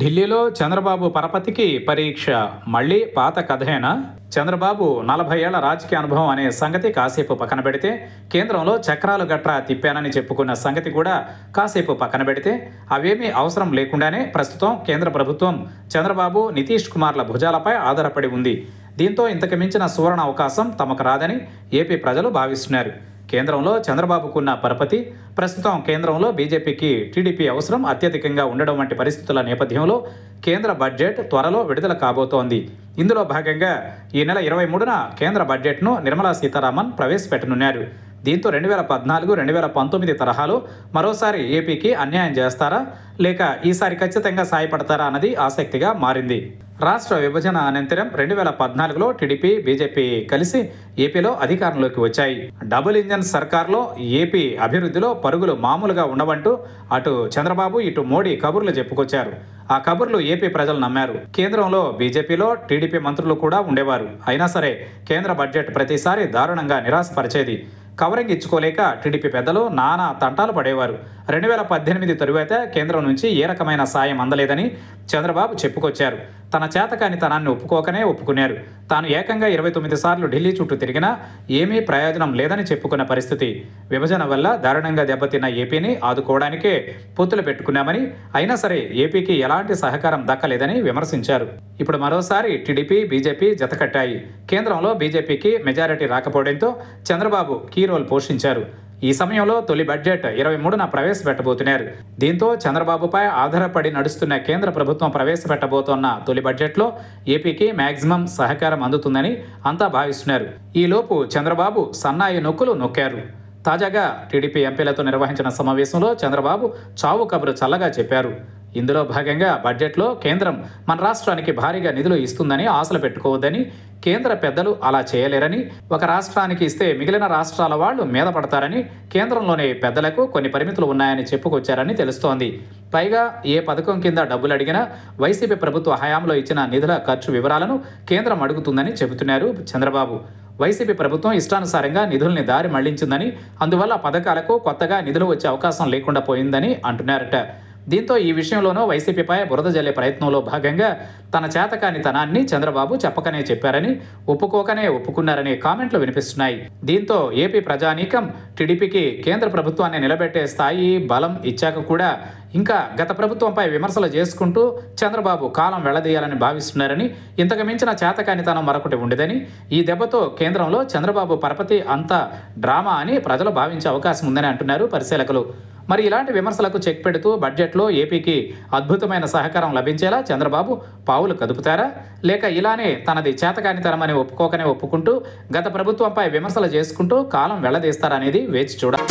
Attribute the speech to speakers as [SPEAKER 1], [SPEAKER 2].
[SPEAKER 1] ఢిల్లీలో చంద్రబాబు పరపతికి పరీక్ష. మళ్ళీ పాత కథేనా? చంద్రబాబు నలభై ఏళ్ళ రాజకీయ అనుభవం అనే సంగతి కాసేపు పక్కన పెడితే కేంద్రంలో చక్రాలు గట్రా తిప్పానని చెప్పుకున్న సంగతి కూడా కాసేపు పక్కన పెడితే అవేమీ అవసరం లేకుండానే ప్రస్తుతం కేంద్ర ప్రభుత్వం చంద్రబాబు నితీష్ కుమార్ల భుజాలపై ఆధారపడి ఉంది. దీంతో ఇంతకు మించిన సువర్ణ అవకాశం తమకు రాదని ఏపీ ప్రజలు భావిస్తున్నారు. కేంద్రంలో చంద్రబాబుకున్న పరపతి ప్రస్తుతం కేంద్రంలో బీజేపీకి టీడీపీ అవసరం అత్యధికంగా ఉండడం వంటి పరిస్థితుల నేపథ్యంలో కేంద్ర బడ్జెట్ త్వరలో విడుదల కాబోతోంది. ఇందులో భాగంగా ఈ నెల ఇరవై మూడున కేంద్ర బడ్జెట్ను నిర్మలా సీతారామన్ ప్రవేశపెట్టనున్నారు. దీంతో రెండు వేల పద్నాలుగు రెండు వేల పంతొమ్మిది తరహాలో మరోసారి ఏపీకి అన్యాయం చేస్తారా? లేక ఈసారి ఖచ్చితంగా సాయపడతారా అన్నది ఆసక్తిగా మారింది. రాష్ట్ర విభజన అనంతరం రెండు వేల పద్నాలుగులో టీడీపీ బీజేపీ కలిసి ఏపీలో అధికారంలోకి వచ్చాయి. డబుల్ ఇంజన్ సర్కార్లో ఏపీ అభివృద్ధిలో పరుగులు మామూలుగా ఉండవంటూ అటు చంద్రబాబు ఇటు మోడీ కబుర్లు చెప్పుకొచ్చారు. ఆ కబుర్లు ఏపీ ప్రజలు నమ్మారు. కేంద్రంలో బీజేపీలో టీడీపీ మంత్రులు కూడా ఉండేవారు. అయినా సరే కేంద్ర బడ్జెట్ ప్రతిసారి దారుణంగా నిరాశపరిచేది. కవరింగ్ ఇచ్చుకోలేక టీడీపీ పెద్దలు నానా తంటాలు పడేవారు. రెండు వేల పద్దెనిమిది తరువాత కేంద్రం నుంచి ఏ రకమైన సాయం అందలేదని చంద్రబాబు చెప్పుకొచ్చారు. తన చేతకాని తనాన్ని ఒప్పుకోకనే ఒప్పుకున్నారు. తాను ఏకంగా ఇరవై తొమ్మిది సార్లు ఢిల్లీ చుట్టూ తిరిగినా ఏమీ ప్రయోజనం లేదని చెప్పుకున్న పరిస్థితి. విభజన వల్ల దారుణంగా దెబ్బతిన్న ఏపీని ఆదుకోవడానికే పొత్తులు పెట్టుకున్నామని అయినా సరే ఏపీకి ఎలాంటి సహకారం దక్కలేదని విమర్శించారు. ఇప్పుడు మరోసారి టీడీపీ బీజేపీ జతకట్టాయి కేంద్రంలో బీజేపీకి మెజారిటీ రాకపోవడంతో చంద్రబాబు కీ రోల్ పోషించారు. ఈ సమయంలో తొలి బడ్జెట్ ఇరవై మూడున ప్రవేశపెట్టబోతున్నారు. దీంతో చంద్రబాబుపై ఆధారపడి నడుస్తున్న కేంద్ర ప్రభుత్వం ప్రవేశపెట్టబోతోన్న తొలి బడ్జెట్లో ఏపీకి మ్యాక్సిమం సహకారం అందుతుందని అంతా భావిస్తున్నారు. ఈలోపు చంద్రబాబు సన్నాయి నొక్కులు నొక్కారు. తాజాగా టీడీపీ ఎంపీలతో నిర్వహించిన సమావేశంలో చంద్రబాబు చావు కబురు చల్లగా చెప్పారు. ఇందులో భాగంగా బడ్జెట్లో కేంద్రం మన రాష్ట్రానికి భారీగా నిధులు ఇస్తుందని ఆశలు పెట్టుకోవద్దని కేంద్ర పెద్దలు అలా చేయలేరని ఒక రాష్ట్రానికి ఇస్తే మిగిలిన రాష్ట్రాల వాళ్ళు మీద పడతారని కేంద్రంలోని పెద్దలకు కొన్ని పరిమితులు ఉన్నాయని చెప్పుకొచ్చారని తెలుస్తోంది. పైగా ఏ పథకం కింద డబ్బులు అడిగినా వైసీపీ ప్రభుత్వ హయాంలో ఇచ్చిన నిధుల ఖర్చు వివరాలను కేంద్రం అడుగుతుందని చెబుతున్నారు చంద్రబాబు. వైసీపీ ప్రభుత్వం ఇష్టానుసారంగా నిధుల్ని దారి మళ్ళించిందని అందువల్ల పథకాలకు కొత్తగా నిధులు వచ్చే అవకాశం లేకుండా పోయిందని అంటున్నారట. దీంతో ఈ విషయంలోనూ వైసీపీపై బురద జల్లే ప్రయత్నంలో భాగంగా తన చేతకానితనాన్ని చంద్రబాబు చెప్పకనే చెప్పారని ఒప్పుకోకనే ఒప్పుకున్నారనే కామెంట్లు వినిపిస్తున్నాయి. దీంతో ఏపీ ప్రజానీకం టీడీపీకి కేంద్ర ప్రభుత్వాన్ని నిలబెట్టే స్థాయి బలం ఇచ్చాక కూడా ఇంకా గత ప్రభుత్వంపై విమర్శలు చేసుకుంటూ చంద్రబాబు కాలం వెళ్ళదీయాలని భావిస్తున్నారని ఇంతకు మించిన చేతకానితనం మరొకటి ఉండదని ఈ దెబ్బతో కేంద్రంలో చంద్రబాబు పరపతి అంతా డ్రామా అని ప్రజలు భావించే అవకాశం ఉందని అంటున్నారు పరిశీలకులు. మరి ఇలాంటి విమర్శలకు చెక్ పెడుతూ బడ్జెట్లో ఏపీకి అద్భుతమైన సహకారం లభించేలా చంద్రబాబు పావులు కదుపుతారా? లేక ఇలానే తనది చేతకానితనమని ఒప్పుకోకనే ఒప్పుకుంటూ గత ప్రభుత్వంపై విమర్శలు చేసుకుంటూ కాలం వెళ్ళదీస్తారనేది వేచి చూడాలి.